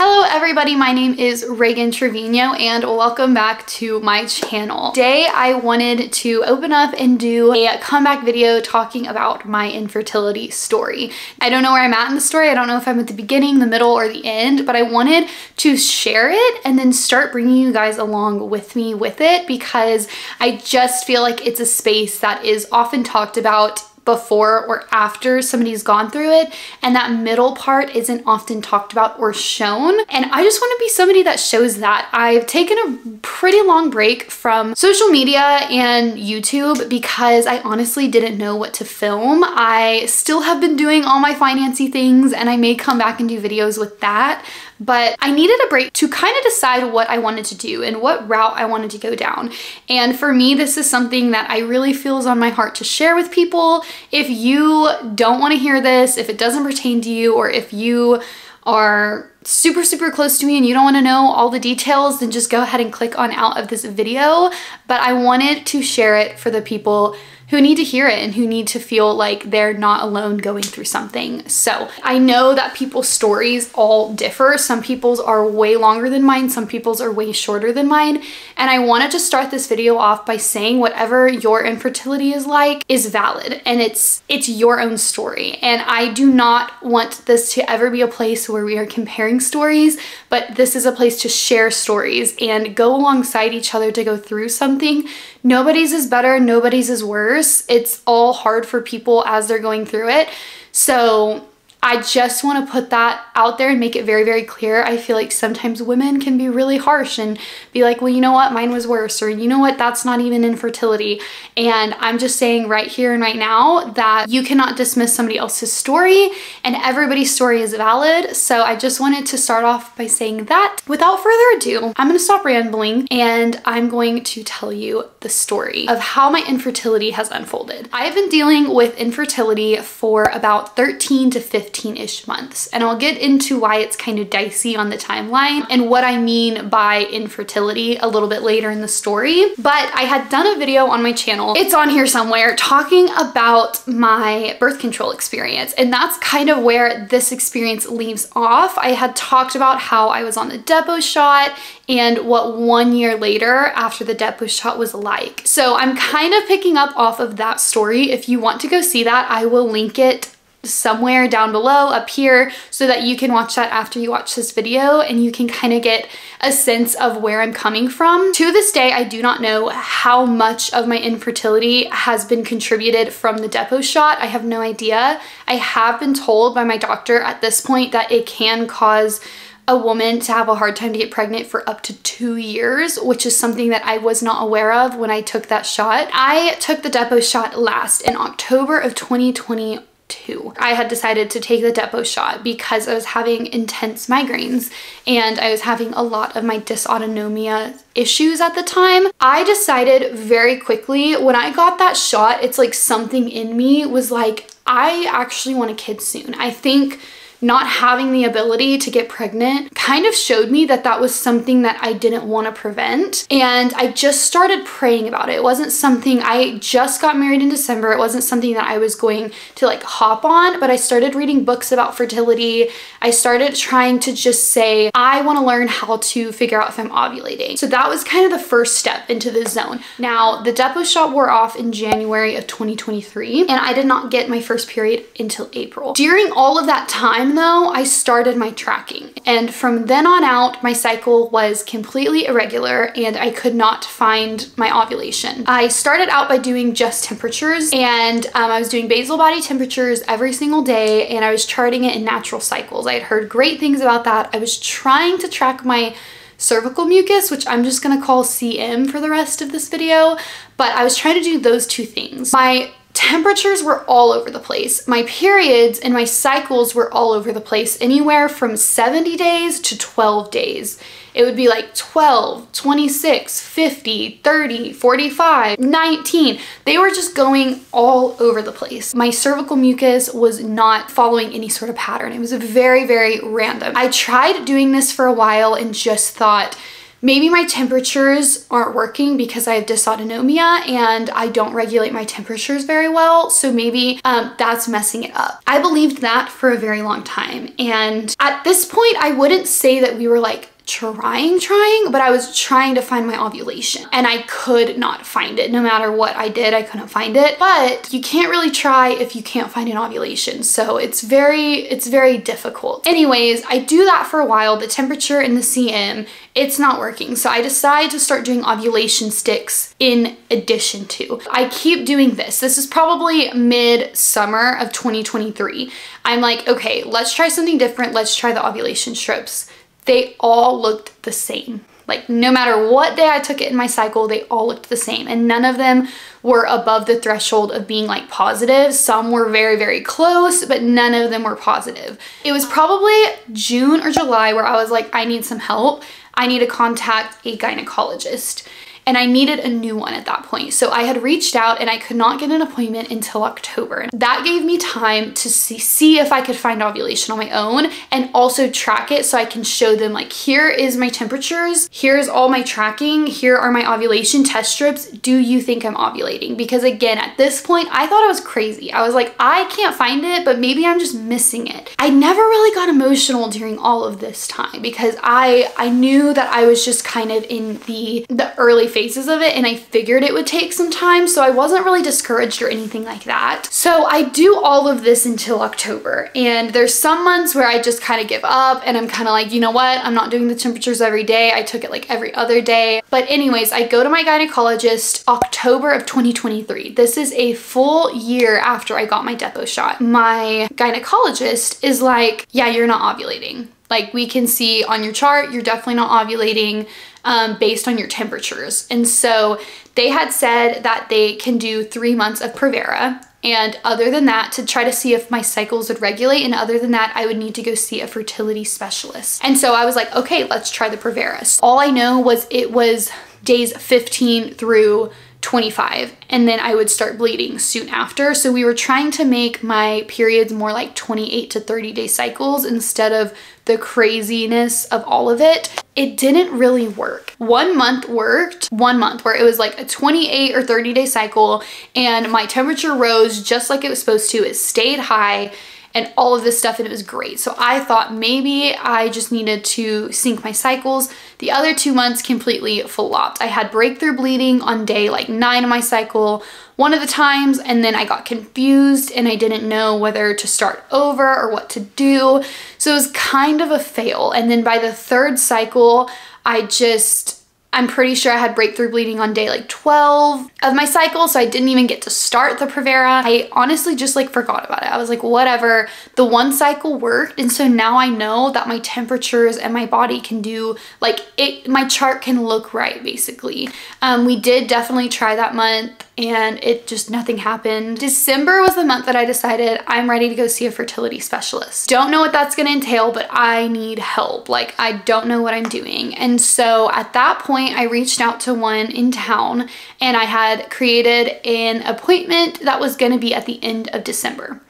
Hello everybody, my name is Ragan Trevino and welcome back to my channel. Today I wanted to open up and do a comeback video talking about my infertility story. I don't know where I'm at in the story, I don't know if I'm at the beginning, the middle, or the end, but I wanted to share it and then start bringing you guys along with me with it because I just feel like it's a space that is often talked about before or after somebody's gone through it and that middle part isn't often talked about or shown and I just want to be somebody that shows that. I've taken a pretty long break from social media and YouTube because I honestly didn't know what to film. I still have been doing all my financy things and I may come back and do videos with that but I needed a break to kind of decide what I wanted to do and what route I wanted to go down. And for me, this is something that I really feel is on my heart to share with people. If you don't want to hear this, if it doesn't pertain to you, or if you are super, super close to me and you don't want to know all the details, then just go ahead and click on out of this video. But I wanted to share it for the people who need to hear it and who need to feel like they're not alone going through something. So I know that people's stories all differ. Some people's are way longer than mine, some people's are way shorter than mine. And I wanted to start this video off by saying whatever your infertility is like is valid and it's it's your own story. And I do not want this to ever be a place where we are comparing stories, but this is a place to share stories and go alongside each other to go through something. Nobody's is better, nobody's is worse it's all hard for people as they're going through it. So I just want to put that out there and make it very, very clear. I feel like sometimes women can be really harsh and be like, well, you know what, mine was worse, or you know what, that's not even infertility. And I'm just saying right here and right now that you cannot dismiss somebody else's story and everybody's story is valid. So I just wanted to start off by saying that. Without further ado, I'm going to stop rambling and I'm going to tell you the story of how my infertility has unfolded. I've been dealing with infertility for about 13 to 15 15-ish months. And I'll get into why it's kind of dicey on the timeline and what I mean by infertility a little bit later in the story. But I had done a video on my channel, it's on here somewhere, talking about my birth control experience. And that's kind of where this experience leaves off. I had talked about how I was on the Depo shot and what one year later after the Depo shot was like. So I'm kind of picking up off of that story. If you want to go see that, I will link it somewhere down below up here so that you can watch that after you watch this video and you can kind of get a sense of where I'm coming from. To this day, I do not know how much of my infertility has been contributed from the Depo shot. I have no idea. I have been told by my doctor at this point that it can cause a woman to have a hard time to get pregnant for up to two years, which is something that I was not aware of when I took that shot. I took the Depo shot last in October of 2020 two. I had decided to take the Depo shot because I was having intense migraines and I was having a lot of my dysautonomia issues at the time. I decided very quickly when I got that shot, it's like something in me was like, I actually want a kid soon. I think not having the ability to get pregnant kind of showed me that that was something that I didn't want to prevent. And I just started praying about it. It wasn't something I just got married in December. It wasn't something that I was going to like hop on, but I started reading books about fertility. I started trying to just say, I want to learn how to figure out if I'm ovulating. So that was kind of the first step into the zone. Now, the Depo shot wore off in January of 2023, and I did not get my first period until April. During all of that time, though, I started my tracking. And from then on out, my cycle was completely irregular and I could not find my ovulation. I started out by doing just temperatures and um, I was doing basal body temperatures every single day and I was charting it in natural cycles. I had heard great things about that. I was trying to track my cervical mucus, which I'm just gonna call CM for the rest of this video, but I was trying to do those two things. My temperatures were all over the place. My periods and my cycles were all over the place, anywhere from 70 days to 12 days. It would be like 12, 26, 50, 30, 45, 19. They were just going all over the place. My cervical mucus was not following any sort of pattern. It was very, very random. I tried doing this for a while and just thought, maybe my temperatures aren't working because I have dysautonomia and I don't regulate my temperatures very well. So maybe um, that's messing it up. I believed that for a very long time. And at this point, I wouldn't say that we were like trying, trying, but I was trying to find my ovulation and I could not find it. No matter what I did, I couldn't find it. But you can't really try if you can't find an ovulation. So it's very, it's very difficult. Anyways, I do that for a while. The temperature in the CM, it's not working. So I decide to start doing ovulation sticks in addition to. I keep doing this. This is probably mid-summer of 2023. I'm like, okay, let's try something different. Let's try the ovulation strips they all looked the same. Like no matter what day I took it in my cycle, they all looked the same. And none of them were above the threshold of being like positive. Some were very, very close, but none of them were positive. It was probably June or July where I was like, I need some help. I need to contact a gynecologist and I needed a new one at that point. So I had reached out and I could not get an appointment until October. That gave me time to see, see if I could find ovulation on my own and also track it so I can show them like, here is my temperatures, here's all my tracking, here are my ovulation test strips. Do you think I'm ovulating? Because again, at this point, I thought I was crazy. I was like, I can't find it, but maybe I'm just missing it. I never really got emotional during all of this time because I, I knew that I was just kind of in the, the early phases of it and I figured it would take some time so I wasn't really discouraged or anything like that. So I do all of this until October and there's some months where I just kind of give up and I'm kind of like, you know what, I'm not doing the temperatures every day. I took it like every other day. But anyways, I go to my gynecologist October of 2023. This is a full year after I got my Depo shot. My gynecologist is like, yeah, you're not ovulating. Like we can see on your chart, you're definitely not ovulating um, based on your temperatures. And so they had said that they can do three months of Provera. And other than that, to try to see if my cycles would regulate. And other than that, I would need to go see a fertility specialist. And so I was like, okay, let's try the Provera. All I know was it was days 15 through 25 and then I would start bleeding soon after. So we were trying to make my periods more like 28 to 30 day cycles instead of the craziness of all of it. It didn't really work. One month worked, one month where it was like a 28 or 30 day cycle and my temperature rose just like it was supposed to. It stayed high and all of this stuff and it was great. So I thought maybe I just needed to sync my cycles. The other two months completely flopped. I had breakthrough bleeding on day like nine of my cycle one of the times and then I got confused and I didn't know whether to start over or what to do. So it was kind of a fail. And then by the third cycle, I just I'm pretty sure I had breakthrough bleeding on day like 12 of my cycle, so I didn't even get to start the Provera. I honestly just like forgot about it. I was like, whatever. The one cycle worked, and so now I know that my temperatures and my body can do, like, it. my chart can look right, basically. Um, we did definitely try that month and it just nothing happened. December was the month that I decided I'm ready to go see a fertility specialist. Don't know what that's gonna entail, but I need help. Like I don't know what I'm doing. And so at that point, I reached out to one in town and I had created an appointment that was gonna be at the end of December.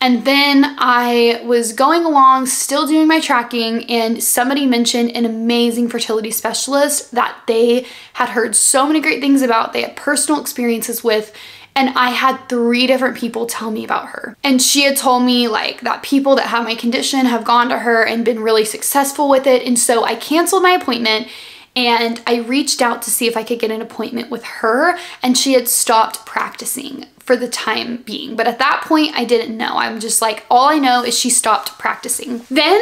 And then I was going along, still doing my tracking, and somebody mentioned an amazing fertility specialist that they had heard so many great things about, they had personal experiences with, and I had three different people tell me about her. And she had told me like that people that have my condition have gone to her and been really successful with it. And so I canceled my appointment and I reached out to see if I could get an appointment with her and she had stopped practicing for the time being. But at that point, I didn't know. I'm just like, all I know is she stopped practicing. Then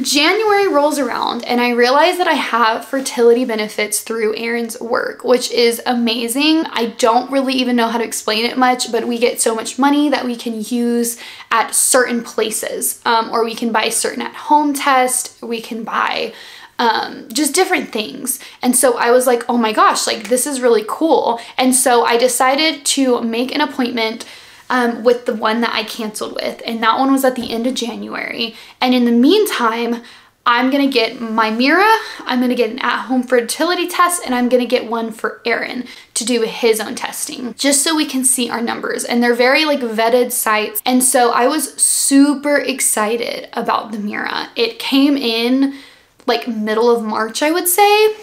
January rolls around and I realize that I have fertility benefits through Aaron's work, which is amazing. I don't really even know how to explain it much, but we get so much money that we can use at certain places um, or we can buy certain at home tests, we can buy um, just different things. And so I was like, oh my gosh, like this is really cool. And so I decided to make an appointment um, with the one that I canceled with. And that one was at the end of January. And in the meantime, I'm gonna get my Mira, I'm gonna get an at-home fertility test, and I'm gonna get one for Aaron to do his own testing, just so we can see our numbers. And they're very like vetted sites. And so I was super excited about the Mira. It came in like middle of March, I would say.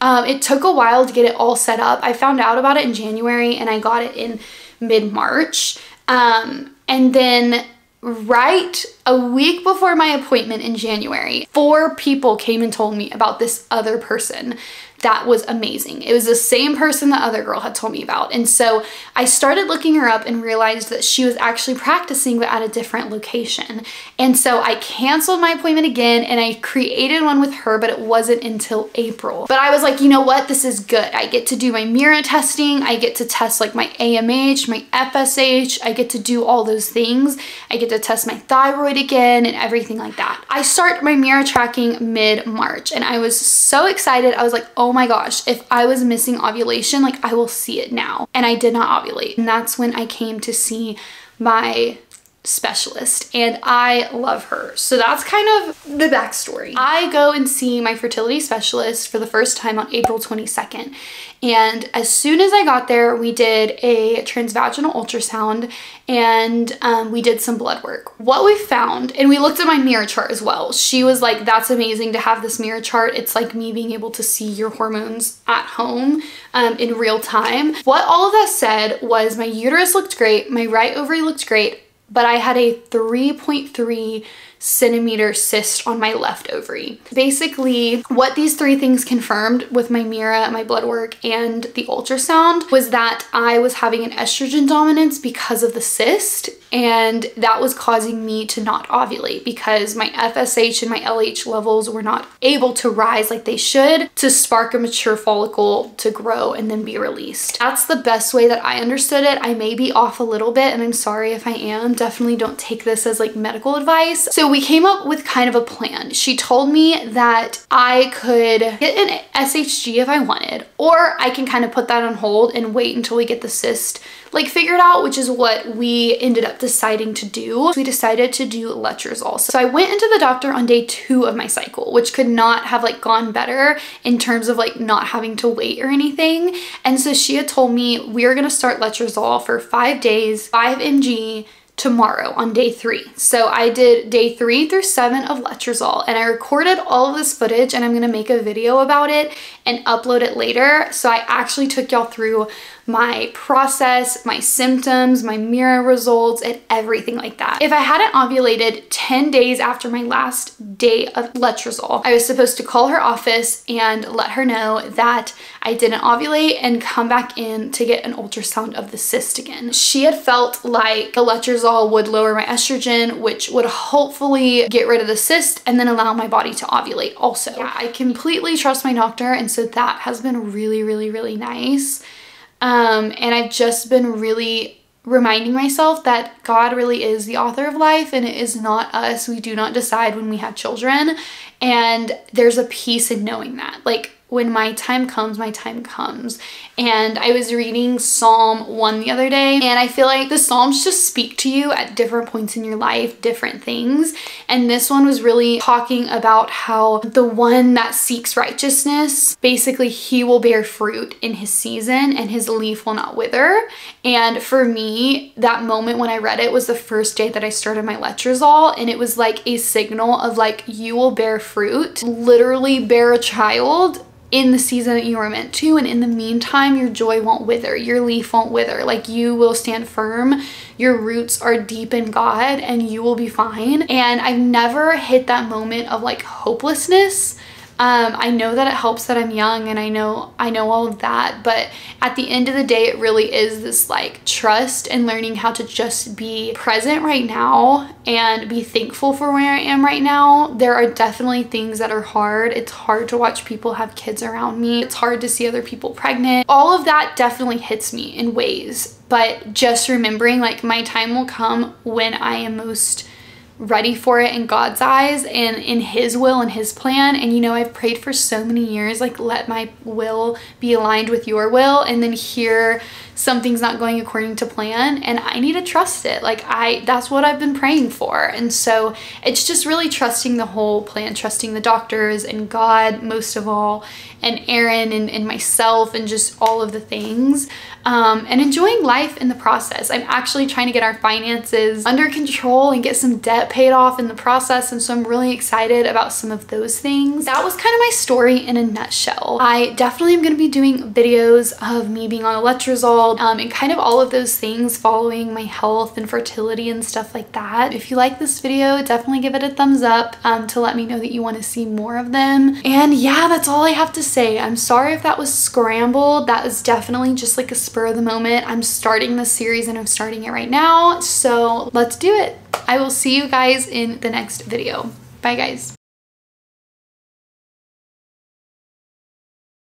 Um, it took a while to get it all set up. I found out about it in January and I got it in mid-March. Um, and then right a week before my appointment in January, four people came and told me about this other person that was amazing. It was the same person the other girl had told me about. And so I started looking her up and realized that she was actually practicing but at a different location. And so I canceled my appointment again and I created one with her, but it wasn't until April. But I was like, you know what? This is good. I get to do my Mira testing. I get to test like my AMH, my FSH. I get to do all those things. I get to test my thyroid again and everything like that. I start my Mira tracking mid-March and I was so excited. I was like, oh my gosh, if I was missing ovulation, like I will see it now. And I did not ovulate. And that's when I came to see my specialist and I love her. So that's kind of the backstory. I go and see my fertility specialist for the first time on April 22nd. And as soon as I got there, we did a transvaginal ultrasound and um, we did some blood work. What we found, and we looked at my Mira chart as well. She was like, that's amazing to have this Mira chart. It's like me being able to see your hormones at home um, in real time. What all of that said was my uterus looked great, my right ovary looked great, but I had a 3.3 centimeter cyst on my left ovary. Basically, what these three things confirmed with my Mira, my blood work, and the ultrasound was that I was having an estrogen dominance because of the cyst and that was causing me to not ovulate because my FSH and my LH levels were not able to rise like they should to spark a mature follicle to grow and then be released. That's the best way that I understood it. I may be off a little bit and I'm sorry if I am. Definitely don't take this as like medical advice. So we came up with kind of a plan. She told me that I could get an SHG if I wanted or I can kind of put that on hold and wait until we get the cyst like figured out, which is what we ended up deciding to do. We decided to do letrozole. So I went into the doctor on day two of my cycle, which could not have like gone better in terms of like not having to wait or anything. And so she had told me we're gonna start letrozole for five days, 5 mg, tomorrow on day three. So I did day three through seven of letrozole and I recorded all of this footage and I'm gonna make a video about it and upload it later. So I actually took y'all through my process, my symptoms, my Mira results, and everything like that. If I hadn't ovulated 10 days after my last day of letrozole, I was supposed to call her office and let her know that I didn't ovulate and come back in to get an ultrasound of the cyst again. She had felt like the letrozole would lower my estrogen, which would hopefully get rid of the cyst and then allow my body to ovulate also. Yeah, I completely trust my doctor and so that has been really, really, really nice. Um, and I've just been really reminding myself that God really is the author of life and it is not us. We do not decide when we have children. And there's a peace in knowing that. Like, when my time comes, my time comes. And I was reading Psalm 1 the other day, and I feel like the Psalms just speak to you at different points in your life, different things. And this one was really talking about how the one that seeks righteousness, basically, he will bear fruit in his season and his leaf will not wither. And for me, that moment when I read it was the first day that I started my letrozole, and it was like a signal of like, you will bear fruit, literally bear a child in the season that you were meant to and in the meantime your joy won't wither your leaf won't wither. Like you will stand firm your roots are deep in god and you will be fine. And i've never hit that moment of like hopelessness um, I know that it helps that I'm young and I know I know all of that, but at the end of the day, it really is this like trust and learning how to just be present right now and be thankful for where I am right now. There are definitely things that are hard. It's hard to watch people have kids around me. It's hard to see other people pregnant. All of that definitely hits me in ways, but just remembering like my time will come when I am most ready for it in God's eyes and in his will and his plan. And you know I've prayed for so many years like let my will be aligned with your will and then here something's not going according to plan. And I need to trust it. Like I that's what I've been praying for. And so it's just really trusting the whole plan trusting the doctors and God most of all and Aaron and, and myself and just all of the things um, and enjoying life in the process. I'm actually trying to get our finances under control and get some debt paid off in the process and so I'm really excited about some of those things. That was kind of my story in a nutshell. I definitely am going to be doing videos of me being on letrozole um, and kind of all of those things following my health and fertility and stuff like that. If you like this video, definitely give it a thumbs up um, to let me know that you want to see more of them. And yeah, that's all I have to say. I'm sorry if that was scrambled. That is definitely just like a spur of the moment. I'm starting this series and I'm starting it right now. So let's do it. I will see you guys in the next video. Bye guys.